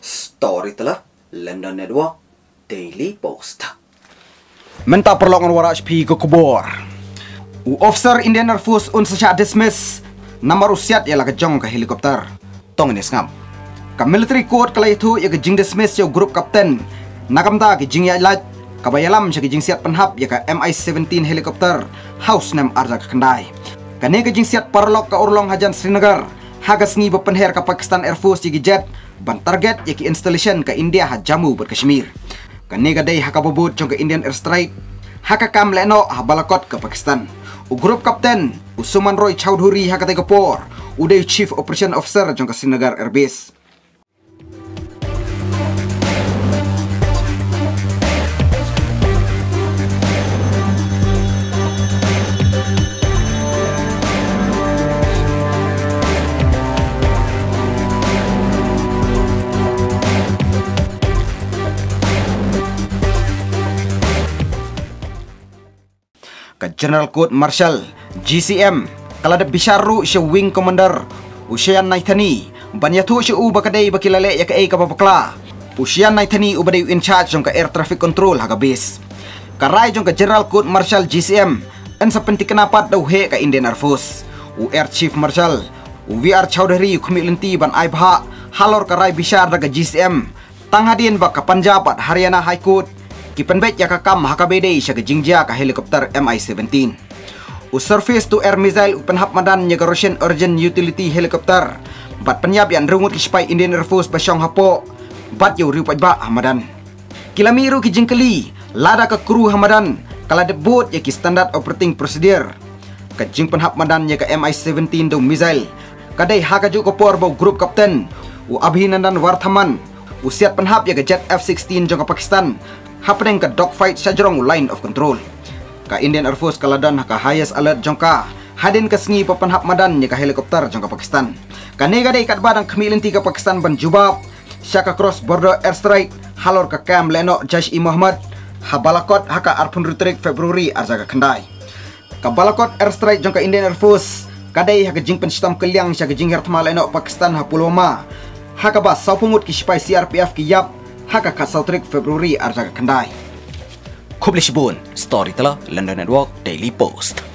Story telah London Network Daily Post. Menta perlongan wara HP ke kubur. U officer Indian Air Force un sesya dismiss. Nama rusiat ialah kejong ke helikopter. Tong ini sengam. Ka military court kala itu ia kejing dismiss yo grup kapten. Nakamta kejing ya ilat. Kabayalam siya kejing siat penhap ya ka MI-17 helikopter. House nam arja ke kendai. Kani kejing siat parlok ka urlong hajan Srinagar. Hagas ngi bepenher ka Pakistan Air Force yagi jet. Ban target yaki installation ke India ha Jammu ber Kashmir. Kani gadai haka bobot jong ke Indian Airstrike. Haka kam leno ha balakot ke Pakistan. U grup kapten Usuman Roy Chowdhury haka tay kapor. Uday Chief Operation Officer jong ke Srinagar Air Ke General Court Marshal GCM kala de bisharu she wing commander Ushian Naithani banyatu she u bakadai bakilale ya ka ka babakla Ushian Naithani ubadai in charge jong ka air traffic control haga base karai jong ka General Court Marshal GCM an sa penti kenapat daw he ka Indian Air Force u Air Chief Marshal u VR Chowdhury kumilinti ban aibha halor karai bishar daga GCM tanghadin ba ka Punjab Haryana High Court kipenbet ya kakam hakabede siya gajingja ka helikopter MI-17. U surface to air missile upan hapmadan nya Russian urgent utility helicopter. Bat penyap yang rungut ki spy Indian Air Force pasyong hapo. Bat yo riu ba hamadan. Kilamiru ki jingkeli lada ka kru hamadan kala debut ya ki standard operating procedure. Ka jing penhapmadan nya ka MI-17 do missile. Kadai hakaju ko por bo group captain u Abhinandan Warthaman usiat penhap ya ke jet F-16 jong ke Pakistan happening ka dogfight sa line of control. Ka Indian Air Force kaladan ka highest alert jong ka hadin ka sngi papanhap madan ni ka helikopter jong ka Pakistan. Ka nega day kat badang kamilinti ka Pakistan ban jubab siya ka cross border airstrike halor ka Cam Leno Jaish i Muhammad habalakot haka arpun rutrik Februari arja ka kandai. Ka balakot airstrike jong ka Indian Air Force kadai haka jing penstam keliang siya ka jing hertma Leno Pakistan ha Pulwama. Haka ba saupumut ki sipai CRPF ki yap haka kat Sautrik Februari arja kendai. Kublish Bun, Story telah London Network Daily Post.